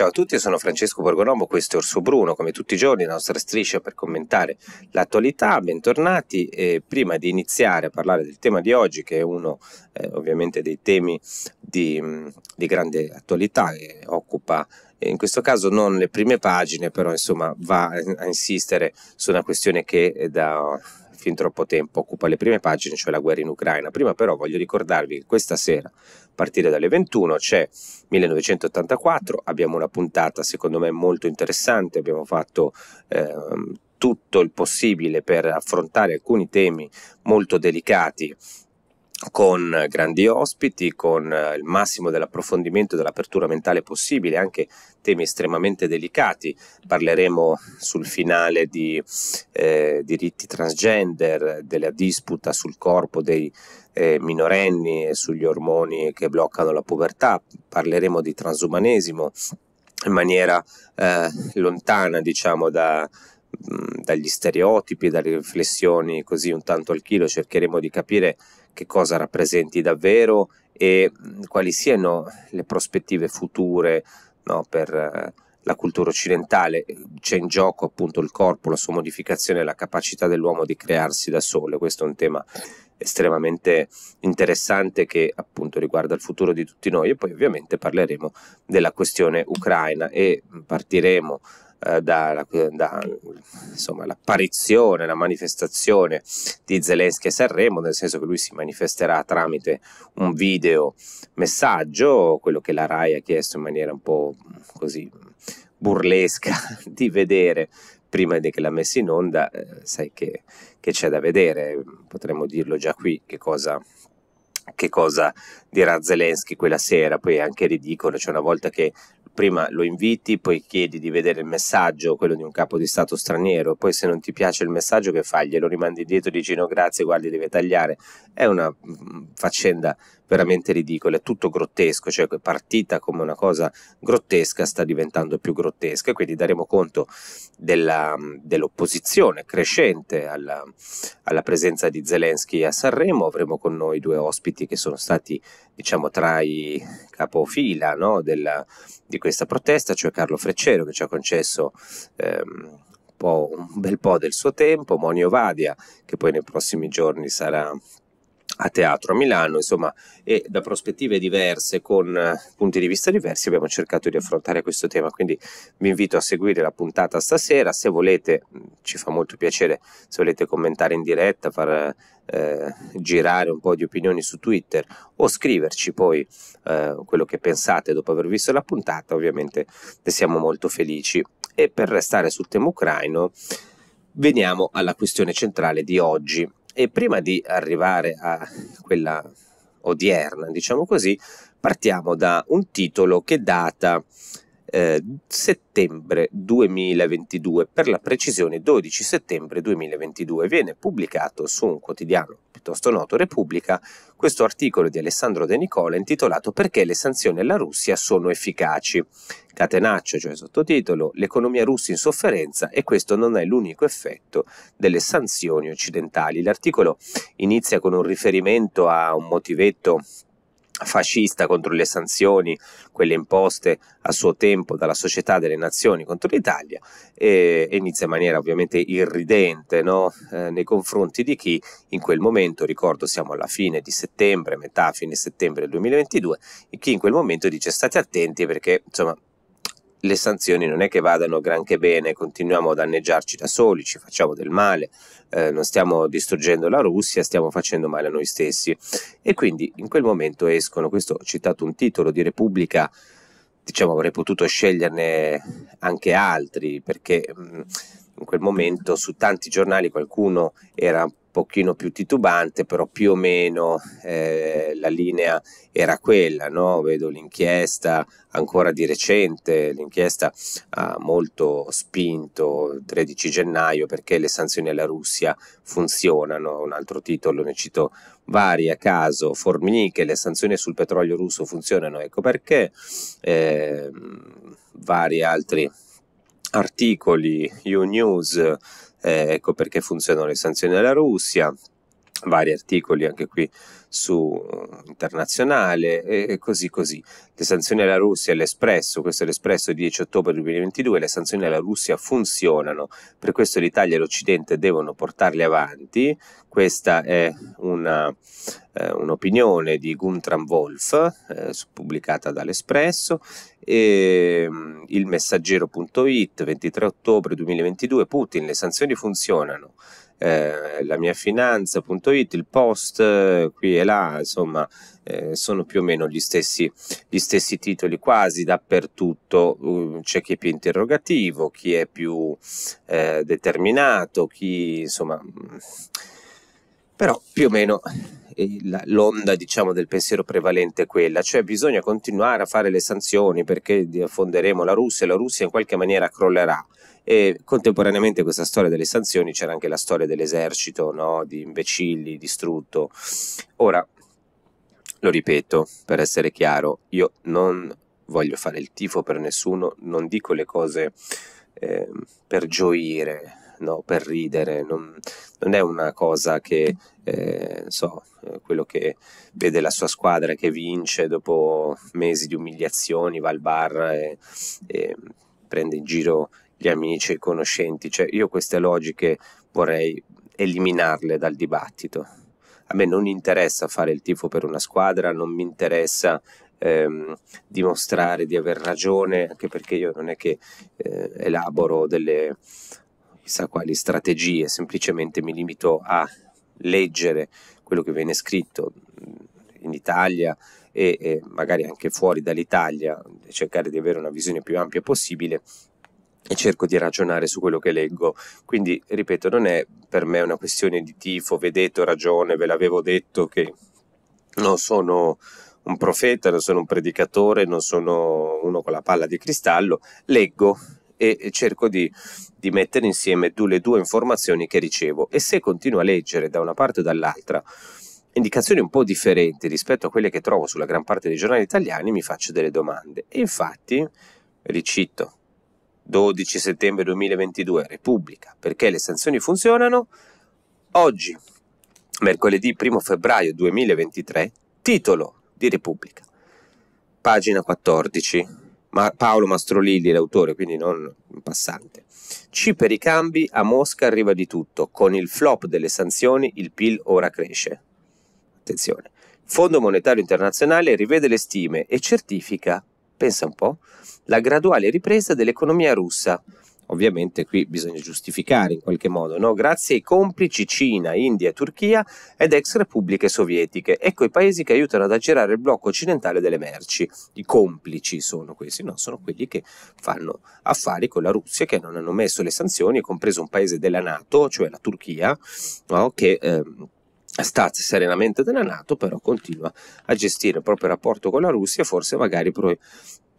Ciao a tutti, sono Francesco Borgonomo, questo è Orso Bruno, come tutti i giorni la nostra striscia per commentare l'attualità, bentornati e prima di iniziare a parlare del tema di oggi che è uno eh, ovviamente dei temi di, di grande attualità che occupa in questo caso non le prime pagine, però insomma va a insistere su una questione che da fin troppo tempo occupa le prime pagine, cioè la guerra in Ucraina. Prima però voglio ricordarvi che questa sera, a partire dalle 21, c'è 1984, abbiamo una puntata secondo me molto interessante, abbiamo fatto... Eh, tutto il possibile per affrontare alcuni temi molto delicati con grandi ospiti, con eh, il massimo dell'approfondimento e dell'apertura mentale possibile, anche temi estremamente delicati. Parleremo sul finale di eh, diritti transgender, della disputa sul corpo dei eh, minorenni e sugli ormoni che bloccano la povertà, parleremo di transumanesimo in maniera eh, lontana, diciamo, da, dagli stereotipi, dalle riflessioni così un tanto al chilo, cercheremo di capire che cosa rappresenti davvero e quali siano le prospettive future no, per eh, la cultura occidentale. C'è in gioco appunto il corpo, la sua modificazione, la capacità dell'uomo di crearsi da solo. Questo è un tema estremamente interessante che appunto riguarda il futuro di tutti noi e poi ovviamente parleremo della questione ucraina e partiremo eh, da, da l'apparizione, la manifestazione di Zelensky a Sanremo, nel senso che lui si manifesterà tramite un video messaggio, quello che la RAI ha chiesto in maniera un po' così burlesca di vedere prima che l'ha messa in onda, eh, sai che, che, c'è da vedere, potremmo dirlo già qui, che cosa, che cosa dirà Zelensky quella sera, poi è anche ridicolo, cioè una volta che prima lo inviti, poi chiedi di vedere il messaggio, quello di un capo di Stato straniero, poi se non ti piace il messaggio che fai? Glielo rimandi dietro, dici no grazie, guardi deve tagliare. È una mm, faccenda veramente ridicola, è tutto grottesco, cioè partita come una cosa grottesca sta diventando più grottesca, quindi daremo conto della, dell'opposizione crescente alla, alla, presenza di Zelensky a Sanremo, avremo con noi due ospiti che sono stati diciamo tra i capofila no, della, di questa protesta, cioè Carlo Freccero che ci ha concesso ehm, un bel po' del suo tempo, Monio Vadia che poi nei prossimi giorni sarà a teatro a Milano, insomma, e da prospettive diverse, con eh, punti di vista diversi, abbiamo cercato di affrontare questo tema. Quindi vi invito a seguire la puntata stasera. Se volete, mm, ci fa molto piacere, se volete commentare in diretta, far eh, girare un po' di opinioni su Twitter o scriverci poi eh, quello che pensate dopo aver visto la puntata, ovviamente ne siamo molto felici. E per restare sul tema ucraino, veniamo alla questione centrale di oggi e prima di arrivare a quella odierna, diciamo così, partiamo da un titolo che data eh, settembre 2022, per la precisione 12 settembre 2022. Viene pubblicato su un quotidiano piuttosto noto, Repubblica, questo articolo di Alessandro De Nicola intitolato Perché le sanzioni alla Russia sono efficaci. Catenaccio, cioè sottotitolo, l'economia russa in sofferenza e questo non è l'unico effetto delle sanzioni occidentali. L'articolo inizia con un riferimento a un motivetto fascista contro le sanzioni, quelle imposte a suo tempo dalla Società delle Nazioni contro l'Italia, e, inizia in maniera ovviamente irridente no? eh, nei confronti di chi in quel momento, ricordo siamo alla fine di settembre, metà fine settembre 2022, chi in quel momento dice state attenti perché insomma le sanzioni non è che vadano granché bene, continuiamo a danneggiarci da soli, ci facciamo del male, eh, non stiamo distruggendo la Russia, stiamo facendo male a noi stessi. E quindi in quel momento escono, questo ho citato un titolo di Repubblica, diciamo avrei potuto sceglierne anche altri, perché mh, in quel momento su tanti giornali qualcuno era pochino più titubante, però più o meno eh, la linea era quella, no? vedo l'inchiesta ancora di recente, l'inchiesta ha molto spinto il 13 gennaio perché le sanzioni alla Russia funzionano, un altro titolo ne cito vari a caso, Formiche, le sanzioni sul petrolio russo funzionano, ecco perché, eh, vari altri articoli, U-News, eh, ecco perché funzionano le sanzioni alla Russia, vari articoli anche qui su internazionale e così così. Le sanzioni alla Russia, l'Espresso, questo è l'Espresso 10 ottobre 2022, le sanzioni alla Russia funzionano, per questo l'Italia e l'Occidente devono portarle avanti. Questa è una, eh, un'opinione di Guntram Wolf, eh, pubblicata dall'Espresso, e mm, il messaggero.it 23 ottobre 2022, Putin, le sanzioni funzionano eh, la mia finanza.it, il post eh, qui e là, insomma, eh, sono più o meno gli stessi, gli stessi titoli quasi dappertutto. Uh, c'è chi è più interrogativo, chi è più eh, determinato, chi insomma. Mm, però più o meno l'onda diciamo, del pensiero prevalente è quella, cioè bisogna continuare a fare le sanzioni perché affonderemo la Russia e la Russia in qualche maniera crollerà e contemporaneamente a questa storia delle sanzioni c'era anche la storia dell'esercito, no? di imbecilli, distrutto. Ora, lo ripeto, per essere chiaro, io non voglio fare il tifo per nessuno, non dico le cose eh, per gioire, no, per ridere, non, non, è una cosa che, eh, so, quello che vede la sua squadra che vince dopo mesi di umiliazioni, va al bar e, e prende in giro gli amici e i conoscenti, cioè io queste logiche vorrei eliminarle dal dibattito. A me non interessa fare il tifo per una squadra, non mi interessa ehm, dimostrare di aver ragione, anche perché io non è che eh, elaboro delle chissà quali strategie, semplicemente mi limito a leggere quello che viene scritto in Italia e, e magari anche fuori dall'Italia, cercare di avere una visione più ampia possibile e cerco di ragionare su quello che leggo. Quindi, ripeto, non è per me una questione di tifo, vedete, ho ragione, ve l'avevo detto che non sono un profeta, non sono un predicatore, non sono uno con la palla di cristallo, leggo e cerco di, di mettere insieme le due informazioni che ricevo. E se continuo a leggere da una parte o dall'altra indicazioni un po' differenti rispetto a quelle che trovo sulla gran parte dei giornali italiani mi faccio delle domande. E infatti ricito 12 settembre 2022, Repubblica, perché le sanzioni funzionano? Oggi, mercoledì 1 febbraio 2023, titolo di Repubblica, pagina 14, Ma Paolo Mastrolilli, l'autore, quindi non un passante. C per i cambi, a Mosca arriva di tutto, con il flop delle sanzioni il PIL ora cresce. Attenzione. Fondo Monetario Internazionale rivede le stime e certifica pensa un po', la graduale ripresa dell'economia russa. Ovviamente qui bisogna giustificare in qualche modo, no? grazie ai complici Cina, India, Turchia ed ex repubbliche sovietiche. Ecco i paesi che aiutano ad aggirare il blocco occidentale delle merci. I complici sono questi, no? sono quelli che fanno affari con la Russia, che non hanno messo le sanzioni, compreso un paese della Nato, cioè la Turchia, no? che... Eh, sta serenamente della Nato, però continua a gestire il proprio rapporto con la Russia, forse magari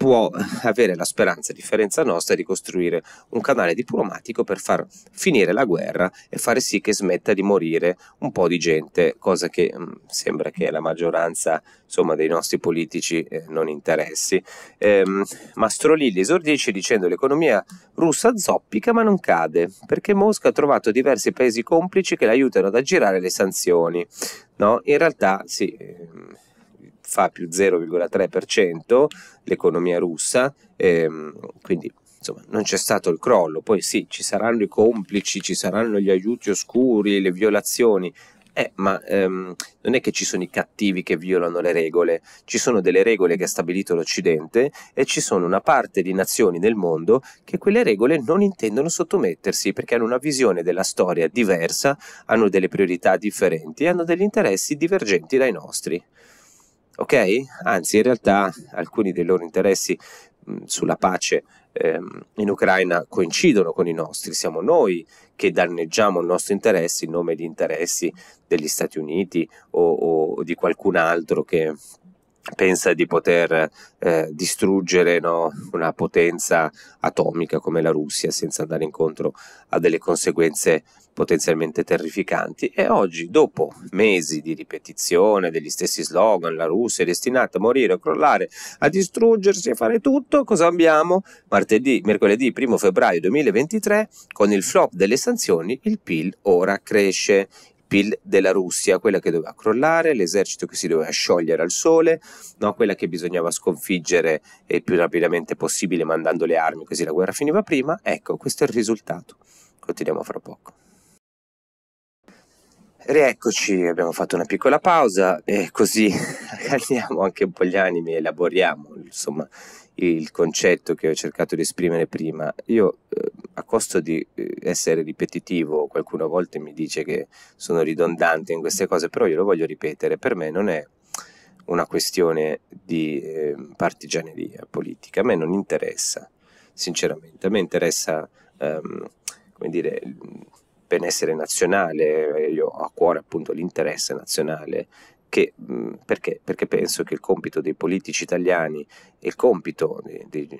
può avere la speranza, a differenza nostra, di costruire un canale diplomatico per far finire la guerra e fare sì che smetta di morire un po' di gente, cosa che mh, mm, sembra che la maggioranza insomma, dei nostri politici eh, non interessi. Ehm, Mastrolilli esordisce dicendo l'economia russa zoppica ma non cade, perché Mosca ha trovato diversi paesi complici che l'aiutano ad aggirare le sanzioni. No? In realtà sì ehm, fa più 0,3% l'economia russa, ehm, quindi insomma non c'è stato il crollo, poi sì, ci saranno i complici, ci saranno gli aiuti oscuri, le violazioni, eh, ma ehm, non è che ci sono i cattivi che violano le regole, ci sono delle regole che ha stabilito l'Occidente e ci sono una parte di nazioni nel mondo che quelle regole non intendono sottomettersi perché hanno una visione della storia diversa, hanno delle priorità differenti e hanno degli interessi divergenti dai nostri ok? Anzi, in realtà alcuni dei loro interessi mh, sulla pace ehm, in Ucraina coincidono con i nostri, siamo noi che danneggiamo il nostro interesse in nome di interessi degli Stati Uniti o, o di qualcun altro che pensa di poter eh, distruggere no, una potenza atomica come la Russia senza andare incontro a delle conseguenze potenzialmente terrificanti e oggi dopo mesi di ripetizione degli stessi slogan la Russia è destinata a morire, a crollare, a distruggersi, a fare tutto, cosa abbiamo? Martedì, mercoledì 1 febbraio 2023 con il flop delle sanzioni il PIL ora cresce PIL della Russia, quella che doveva crollare, l'esercito che si doveva sciogliere al sole, no? quella che bisognava sconfiggere il più rapidamente possibile mandando le armi così la guerra finiva prima. Ecco, questo è il risultato. Continuiamo fra poco. Rieccoci, abbiamo fatto una piccola pausa e così calmiamo anche un po' gli animi elaboriamo insomma, il concetto che ho cercato di esprimere prima. Io, eh, a costo di eh, essere ripetitivo, qualcuno a volte mi dice che sono ridondante in queste cose, però io lo voglio ripetere, per me non è una questione di eh, partigianeria politica, a me non interessa, sinceramente, a me interessa, ehm, come dire, benessere nazionale, io ho a cuore appunto l'interesse nazionale, che, perché? perché penso che il compito dei politici italiani e il compito dei, dei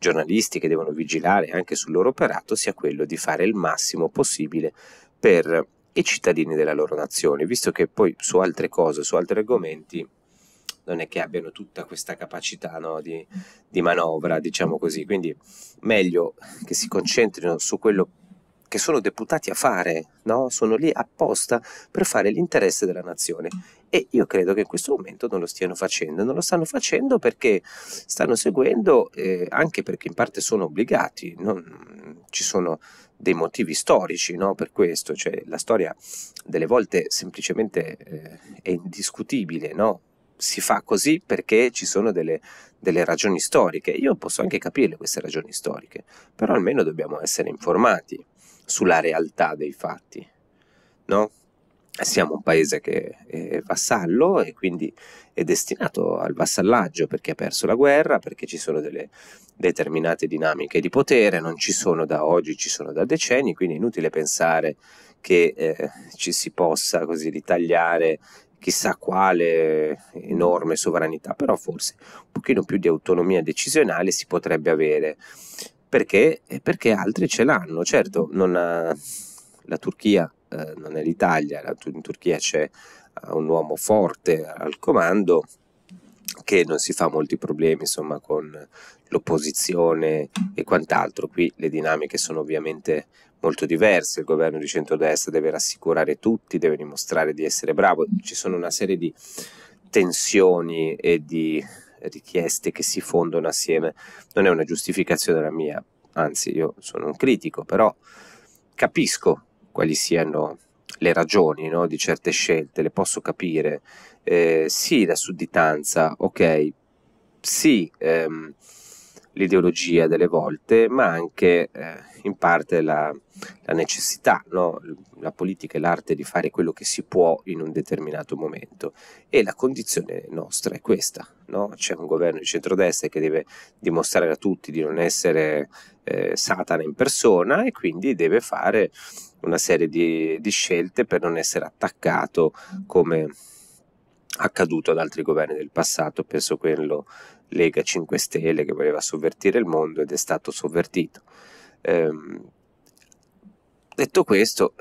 giornalisti che devono vigilare anche sul loro operato sia quello di fare il massimo possibile per i cittadini della loro nazione, visto che poi su altre cose, su altri argomenti, non è che abbiano tutta questa capacità no, di, di, manovra, diciamo così, quindi meglio che si concentrino su quello che sono deputati a fare, no? sono lì apposta per fare l'interesse della nazione. E io credo che in questo momento non lo stiano facendo, non lo stanno facendo perché stanno seguendo, eh, anche perché in parte sono obbligati, non, ci sono dei motivi storici no? per questo, cioè la storia delle volte semplicemente eh, è indiscutibile, no? si fa così perché ci sono delle, delle, ragioni storiche. Io posso anche capire queste ragioni storiche, però almeno dobbiamo essere informati sulla realtà dei fatti, no? Siamo un paese che è vassallo e quindi è destinato al vassallaggio perché ha perso la guerra, perché ci sono delle determinate dinamiche di potere, non ci sono da oggi, ci sono da decenni, quindi è inutile pensare che eh, ci si possa così ritagliare chissà quale enorme sovranità, però forse un pochino più di autonomia decisionale si potrebbe avere perché? Perché altri ce l'hanno. Certo, ha, la Turchia eh, non è l'Italia, la, in Turchia c'è eh, un uomo forte al comando che non si fa molti problemi insomma, con l'opposizione e quant'altro. Qui le dinamiche sono ovviamente molto diverse, il governo di centrodestra deve rassicurare tutti, deve dimostrare di essere bravo, ci sono una serie di tensioni e di richieste che si fondono assieme, non è una giustificazione la mia, anzi io sono un critico, però capisco quali siano le ragioni no, di certe scelte, le posso capire. Eh, sì, la sudditanza, ok, sì, ehm, l'ideologia delle volte, ma anche eh, in parte la, la necessità, no? la politica è l'arte di fare quello che si può in un determinato momento e la condizione nostra è questa, no? c'è un governo di centrodestra che deve dimostrare a tutti di non essere eh, Satana in persona e quindi deve fare una serie di, di scelte per non essere attaccato come accaduto ad altri governi del passato, penso quello Lega 5 Stelle che voleva sovvertire il mondo ed è stato sovvertito. Ehm, detto questo,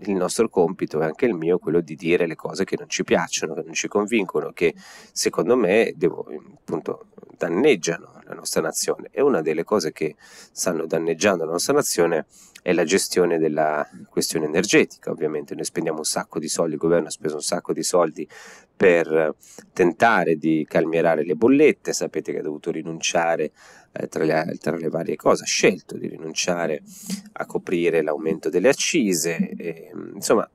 il nostro compito e anche il mio è quello di dire le cose che non ci piacciono, che non ci convincono, che secondo me devo, appunto, danneggiano la nostra nazione. E una delle cose che stanno danneggiando la nostra nazione è la gestione della questione energetica. Ovviamente noi spendiamo un sacco di soldi, il governo ha speso un sacco di soldi per tentare di calmierare le bollette, sapete che ha dovuto rinunciare eh, tra, le, tra, le, varie cose, ha scelto di rinunciare a coprire l'aumento delle accise, e, insomma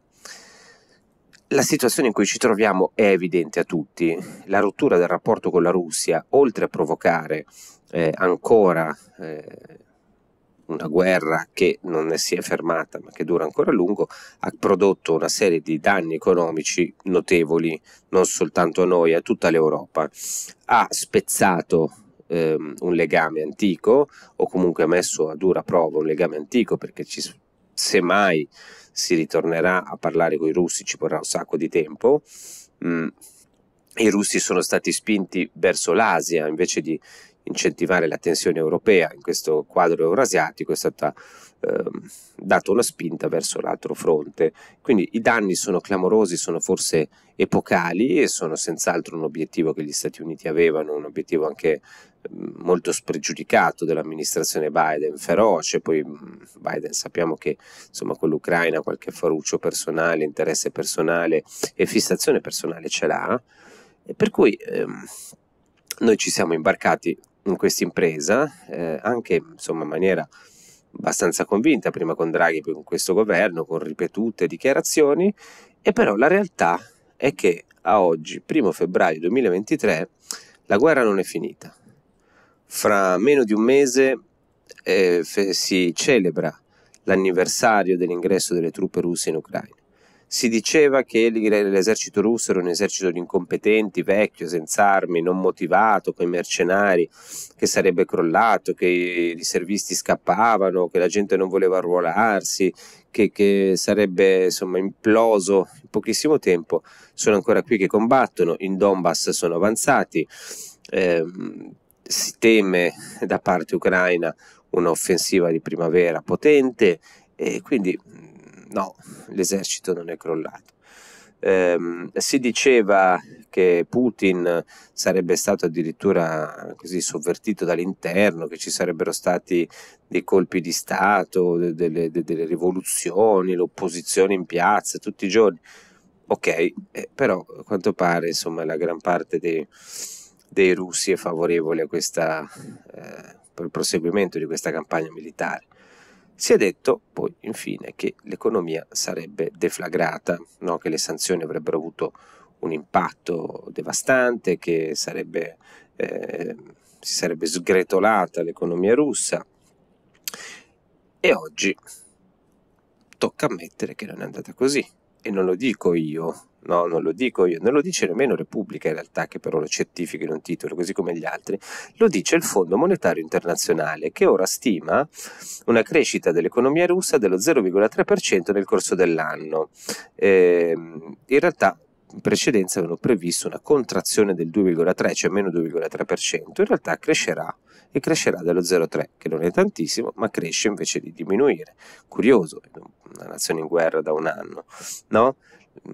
la situazione in cui ci troviamo è evidente a tutti, la rottura del rapporto con la Russia, oltre a provocare eh, ancora eh, una guerra che non si è fermata ma che dura ancora a lungo, ha prodotto una serie di danni economici notevoli, non soltanto a noi, a tutta l'Europa. Ha spezzato ehm, un legame antico o comunque ha messo a dura prova un legame antico perché ci, semmai si ritornerà a parlare con i russi ci vorrà un sacco di tempo. Mm, I russi sono stati spinti verso l'Asia invece di incentivare la tensione europea in questo quadro eurasiatico è stata eh, data una spinta verso l'altro fronte. Quindi i danni sono clamorosi, sono forse epocali e sono senz'altro un obiettivo che gli Stati Uniti avevano, un obiettivo anche molto spregiudicato dell'amministrazione Biden, feroce, poi Biden sappiamo che insomma con l'Ucraina qualche faruccio personale, interesse personale e fissazione personale ce l'ha, e per cui ehm, noi ci siamo imbarcati in questa impresa eh, anche insomma in maniera abbastanza convinta, prima con Draghi, poi con questo governo, con ripetute dichiarazioni, e però la realtà è che a oggi, primo febbraio 2023, la guerra non è finita. Fra meno di un mese eh, si celebra l'anniversario dell'ingresso delle truppe russe in Ucraina. Si diceva che l'esercito russo era un esercito di incompetenti, vecchio, senza armi, non motivato, con i mercenari, che sarebbe crollato, che i riservisti scappavano, che la gente non voleva arruolarsi, che, che sarebbe insomma imploso in pochissimo tempo. Sono ancora qui che combattono, in Donbass sono avanzati. Eh, si teme da parte ucraina un'offensiva di primavera potente e quindi no, l'esercito non è crollato. Eh, si diceva che Putin sarebbe stato addirittura così sovvertito dall'interno, che ci sarebbero stati dei colpi di Stato, delle, delle rivoluzioni, l'opposizione in piazza tutti i giorni. Ok, eh, però a quanto pare insomma la gran parte dei, dei russi è favorevole a questa, eh, per il proseguimento di questa campagna militare. Si è detto poi infine che l'economia sarebbe deflagrata, no? che le sanzioni avrebbero avuto un impatto devastante, che sarebbe, eh, si sarebbe sgretolata l'economia russa. E oggi tocca ammettere che non è andata così. E non lo dico io, no, non lo dico io, non lo dice nemmeno Repubblica in realtà, che però lo certifica in un titolo, così come gli altri, lo dice il Fondo Monetario Internazionale, che ora stima una crescita dell'economia russa dello 0,3% nel corso dell'anno. Eh, in realtà in precedenza avevano previsto una contrazione del 2,3, cioè meno 2,3%, in realtà crescerà e crescerà dello 0,3, che non è tantissimo, ma cresce invece di diminuire. Curioso, una nazione in guerra da un anno, no?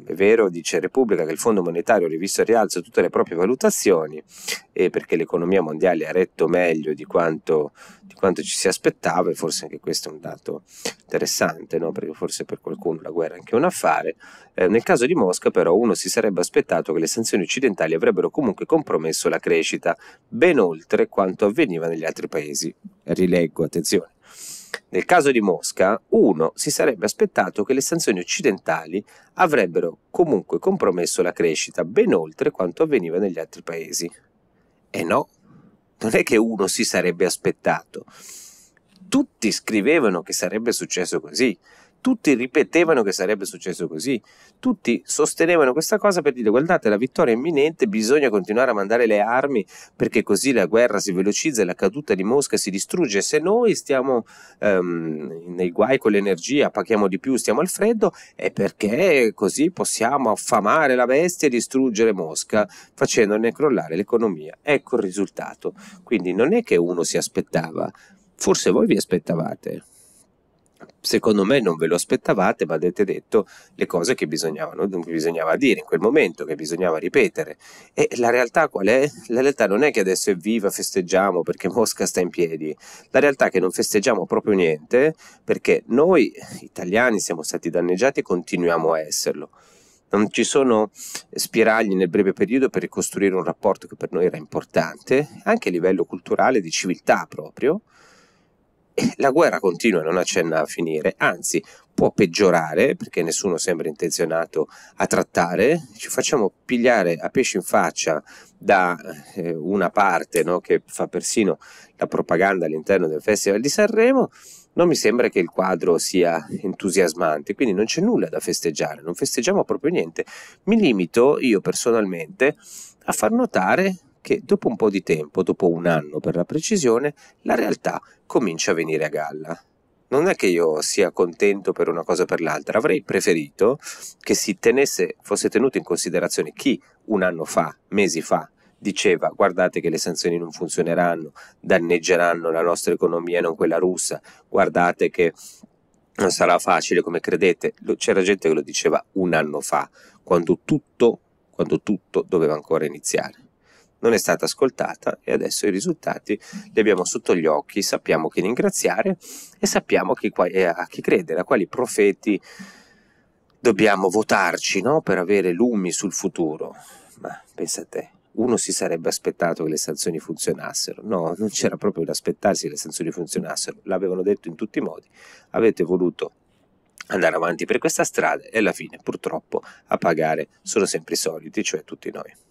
È vero, dice Repubblica, che il Fondo Monetario ha rivisto al rialzo tutte le proprie valutazioni e perché l'economia mondiale ha retto meglio di quanto, di quanto ci si aspettava e forse anche questo è un dato interessante, no? perché forse per qualcuno la guerra è anche un affare. Eh, nel caso di Mosca però uno si sarebbe aspettato che le sanzioni occidentali avrebbero comunque compromesso la crescita ben oltre quanto avveniva negli altri paesi. Rileggo, attenzione. Nel caso di Mosca, uno si sarebbe aspettato che le sanzioni occidentali avrebbero comunque compromesso la crescita ben oltre quanto avveniva negli altri paesi. E no, non è che uno si sarebbe aspettato. Tutti scrivevano che sarebbe successo così tutti ripetevano che sarebbe successo così, tutti sostenevano questa cosa per dire guardate la vittoria è imminente, bisogna continuare a mandare le armi perché così la guerra si velocizza e la caduta di Mosca si distrugge, se noi stiamo um, nei guai con l'energia, paghiamo di più, stiamo al freddo, è perché così possiamo affamare la bestia e distruggere Mosca facendone crollare l'economia. Ecco il risultato. Quindi non è che uno si aspettava, forse voi vi aspettavate secondo me non ve lo aspettavate, ma avete detto le cose che bisognavano, bisognava dire in quel momento, che bisognava ripetere. E la realtà qual è? La realtà non è che adesso è viva, festeggiamo perché Mosca sta in piedi. La realtà è che non festeggiamo proprio niente perché noi italiani siamo stati danneggiati e continuiamo a esserlo. Non ci sono spiragli nel breve periodo per ricostruire un rapporto che per noi era importante, anche a livello culturale, di civiltà proprio, la guerra continua e non accenna a finire, anzi può peggiorare perché nessuno sembra intenzionato a trattare, ci facciamo pigliare a pesce in faccia da eh, una parte no, che fa persino la propaganda all'interno del Festival di Sanremo, non mi sembra che il quadro sia entusiasmante, quindi non c'è nulla da festeggiare, non festeggiamo proprio niente. Mi limito io personalmente a far notare che dopo un po' di tempo, dopo un anno per la precisione, la realtà comincia a venire a galla. Non è che io sia contento per una cosa o per l'altra, avrei preferito che si tenesse, fosse tenuto in considerazione chi un anno fa, mesi fa, diceva guardate che le sanzioni non funzioneranno, danneggeranno la nostra economia e non quella russa, guardate che non sarà facile come credete. C'era gente che lo diceva un anno fa, quando tutto, quando tutto doveva ancora iniziare non è stata ascoltata e adesso i risultati li abbiamo sotto gli occhi, sappiamo chi ringraziare e sappiamo chi, eh, a chi credere, a quali profeti dobbiamo votarci no? per avere lumi sul futuro. Ma pensa a te, uno si sarebbe aspettato che le sanzioni funzionassero. No, non c'era proprio da aspettarsi che le sanzioni funzionassero, l'avevano detto in tutti i modi. Avete voluto andare avanti per questa strada e alla fine purtroppo a pagare sono sempre i soliti, cioè tutti noi.